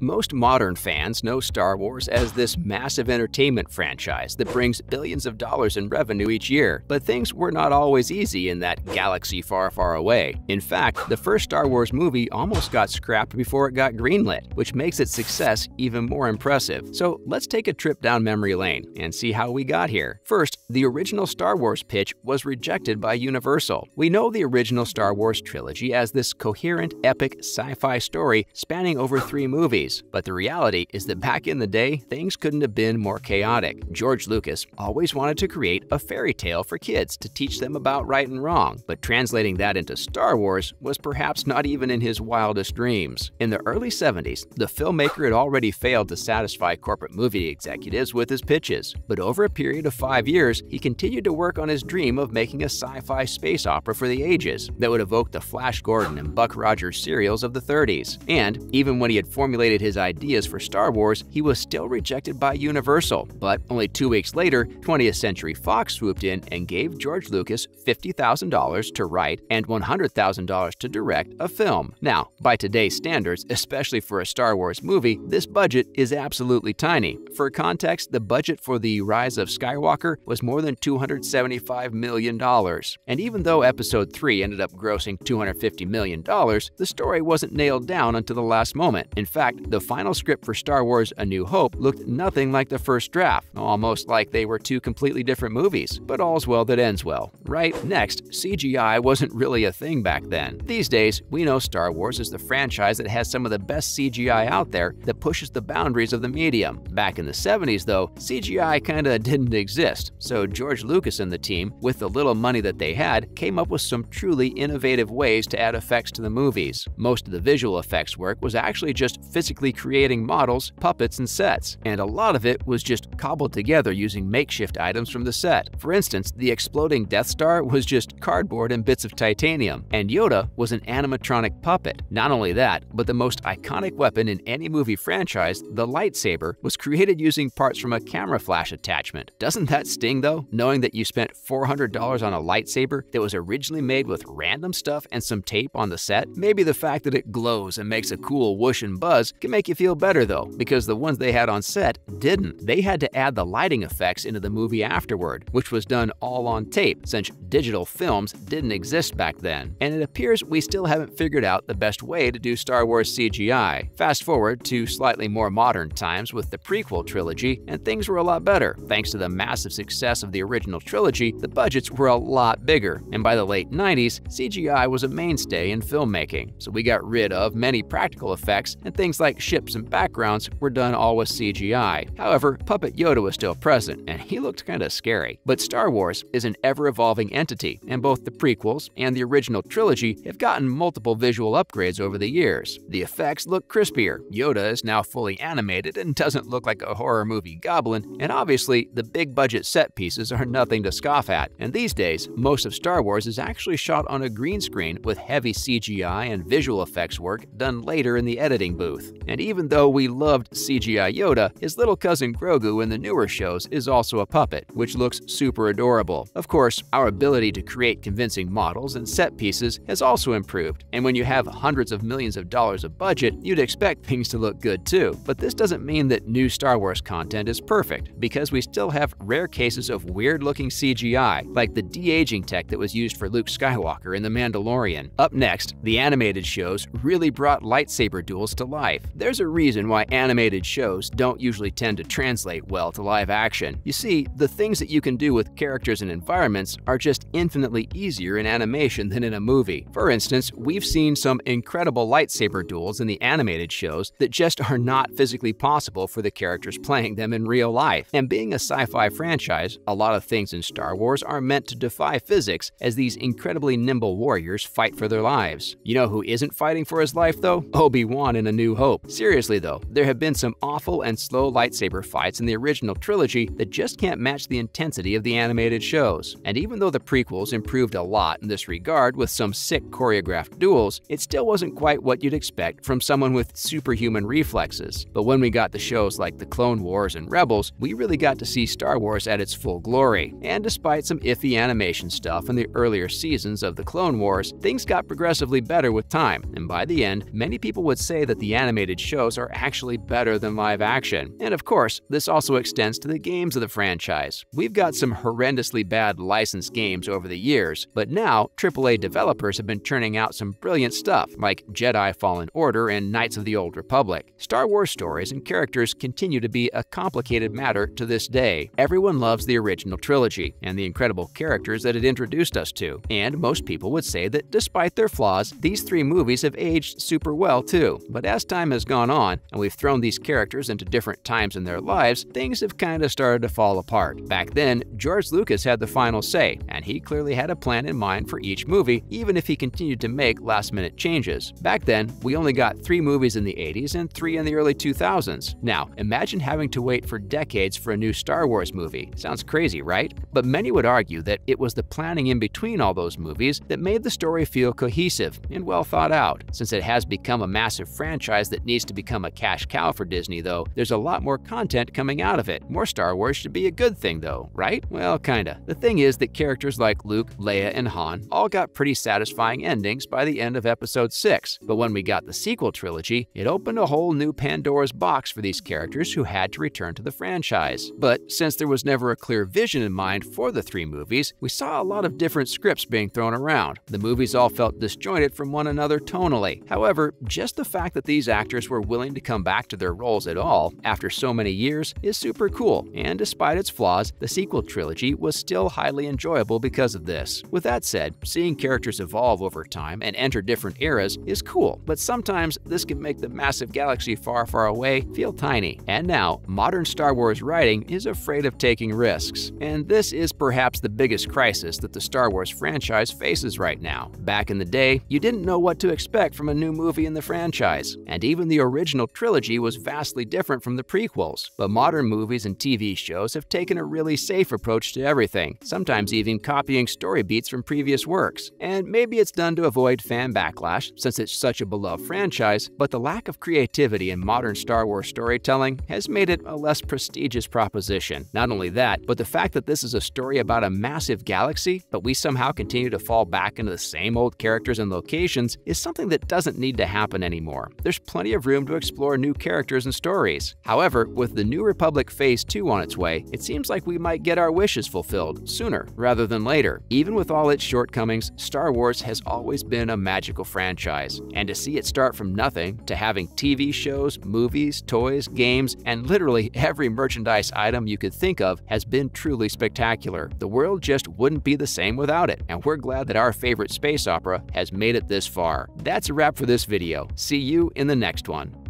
Most modern fans know Star Wars as this massive entertainment franchise that brings billions of dollars in revenue each year, but things were not always easy in that galaxy far, far away. In fact, the first Star Wars movie almost got scrapped before it got greenlit, which makes its success even more impressive. So let's take a trip down memory lane and see how we got here. First, the original Star Wars pitch was rejected by Universal. We know the original Star Wars trilogy as this coherent, epic sci-fi story spanning over three movies, but the reality is that back in the day, things couldn't have been more chaotic. George Lucas always wanted to create a fairy tale for kids to teach them about right and wrong, but translating that into Star Wars was perhaps not even in his wildest dreams. In the early 70s, the filmmaker had already failed to satisfy corporate movie executives with his pitches, but over a period of five years, he continued to work on his dream of making a sci-fi space opera for the ages that would evoke the Flash Gordon and Buck Rogers serials of the 30s. And even when he had formulated his ideas for Star Wars, he was still rejected by Universal. But only two weeks later, 20th Century Fox swooped in and gave George Lucas $50,000 to write and $100,000 to direct a film. Now, by today's standards, especially for a Star Wars movie, this budget is absolutely tiny. For context, the budget for The Rise of Skywalker was more than $275 million. And even though Episode 3 ended up grossing $250 million, the story wasn't nailed down until the last moment. In fact, the final script for Star Wars A New Hope looked nothing like the first draft, almost like they were two completely different movies. But all's well that ends well, right? Next, CGI wasn't really a thing back then. These days, we know Star Wars is the franchise that has some of the best CGI out there pushes the boundaries of the medium. Back in the 70s, though, CGI kinda didn't exist, so George Lucas and the team, with the little money that they had, came up with some truly innovative ways to add effects to the movies. Most of the visual effects work was actually just physically creating models, puppets, and sets, and a lot of it was just cobbled together using makeshift items from the set. For instance, the exploding Death Star was just cardboard and bits of titanium, and Yoda was an animatronic puppet. Not only that, but the most iconic weapon in any movie franchise, the lightsaber, was created using parts from a camera flash attachment. Doesn't that sting though, knowing that you spent $400 on a lightsaber that was originally made with random stuff and some tape on the set? Maybe the fact that it glows and makes a cool whoosh and buzz can make you feel better though, because the ones they had on set didn't. They had to add the lighting effects into the movie afterward, which was done all on tape since digital films didn't exist back then. And it appears we still haven't figured out the best way to do Star Wars CGI. Fast forward to slightly more modern times with the prequel trilogy, and things were a lot better. Thanks to the massive success of the original trilogy, the budgets were a lot bigger, and by the late 90s, CGI was a mainstay in filmmaking, so we got rid of many practical effects, and things like ships and backgrounds were done all with CGI. However, Puppet Yoda was still present, and he looked kinda scary. But Star Wars is an ever-evolving entity, and both the prequels and the original trilogy have gotten multiple visual upgrades over the years. The effects look crispier, Yoda is now fully animated and doesn't look like a horror movie goblin, and obviously, the big budget set pieces are nothing to scoff at. And these days, most of Star Wars is actually shot on a green screen with heavy CGI and visual effects work done later in the editing booth. And even though we loved CGI Yoda, his little cousin Grogu in the newer shows is also a puppet, which looks super adorable. Of course, our ability to create convincing models and set pieces has also improved, and when you have hundreds of millions of dollars of budget, you'd expect things to look good too. But this doesn't mean that new Star Wars content is perfect, because we still have rare cases of weird-looking CGI, like the de-aging tech that was used for Luke Skywalker in The Mandalorian. Up next, the animated shows really brought lightsaber duels to life. There's a reason why animated shows don't usually tend to translate well to live action. You see, the things that you can do with characters and environments are just infinitely easier in animation than in a movie. For instance, we've seen some incredible lightsaber duels in the animated shows that just are not physically possible for the characters playing them in real life. And being a sci-fi franchise, a lot of things in Star Wars are meant to defy physics as these incredibly nimble warriors fight for their lives. You know who isn't fighting for his life though? Obi-Wan in A New Hope. Seriously though, there have been some awful and slow lightsaber fights in the original trilogy that just can't match the intensity of the animated shows. And even though the prequels improved a lot in this regard with some sick choreographed duels, it still wasn't quite what you'd expect from someone with superhuman reflexes. But when we got the shows like The Clone Wars and Rebels, we really got to see Star Wars at its full glory. And despite some iffy animation stuff in the earlier seasons of The Clone Wars, things got progressively better with time, and by the end, many people would say that the animated animated shows are actually better than live action. And of course, this also extends to the games of the franchise. We've got some horrendously bad licensed games over the years, but now AAA developers have been churning out some brilliant stuff like Jedi Fallen Order and Knights of the Old Republic. Star Wars stories and characters continue to be a complicated matter to this day. Everyone loves the original trilogy and the incredible characters that it introduced us to, and most people would say that despite their flaws, these three movies have aged super well too. But as time has gone on, and we've thrown these characters into different times in their lives, things have kind of started to fall apart. Back then, George Lucas had the final say, and he clearly had a plan in mind for each movie, even if he continued to make last-minute changes. Back then, we only got three movies in the 80s and three in the early 2000s. Now, imagine having to wait for decades for a new Star Wars movie. Sounds crazy, right? But many would argue that it was the planning in between all those movies that made the story feel cohesive and well thought out. Since it has become a massive franchise that needs to become a cash cow for Disney, though, there's a lot more content coming out of it. More Star Wars should be a good thing, though, right? Well, kinda. The thing is that characters like Luke, Leia, and Han all got pretty satisfying endings by the end of Episode 6, but when we got the sequel trilogy, it opened a whole new Pandora's box for these characters who had to return to the franchise. But since there was never a clear vision in mind for the three movies, we saw a lot of different scripts being thrown around. The movies all felt disjointed from one another tonally. However, just the fact that these actors were willing to come back to their roles at all after so many years is super cool, and despite its flaws, the sequel trilogy was still highly enjoyable because of this. With that said, seeing characters evolve over time and enter different eras is cool, but sometimes this can make the massive galaxy far, far away feel tiny. And now, modern Star Wars writing is afraid of taking risks. And this is perhaps the biggest crisis that the Star Wars franchise faces right now. Back in the day, you didn't know what to expect from a new movie in the franchise, and even the original trilogy was vastly different from the prequels. But modern movies and TV shows have taken a really safe approach to everything, sometimes even copying story beats from previous works. And maybe it's done to avoid fan backlash, since it's such a beloved franchise, but the lack of creativity in modern Star Wars storytelling has made it a less prestigious proposition. Not only that, but the fact that this is a story about a massive galaxy, but we somehow continue to fall back into the same old characters and locations is something that doesn't need to happen anymore. There's plenty of room to explore new characters and stories. However, with the New Republic Phase 2 on its way, it seems like we might get our wishes fulfilled sooner rather than later. Even with all its shortcomings, Star Wars has always been a magical franchise, and to see it start from nothing to having TV shows, movies, toys, games, and literally every merchandise item you could think of has been truly spectacular. The world just wouldn't be the same without it, and we're glad that our favorite space opera has made it this far. That's a wrap for this video. See you in the next one.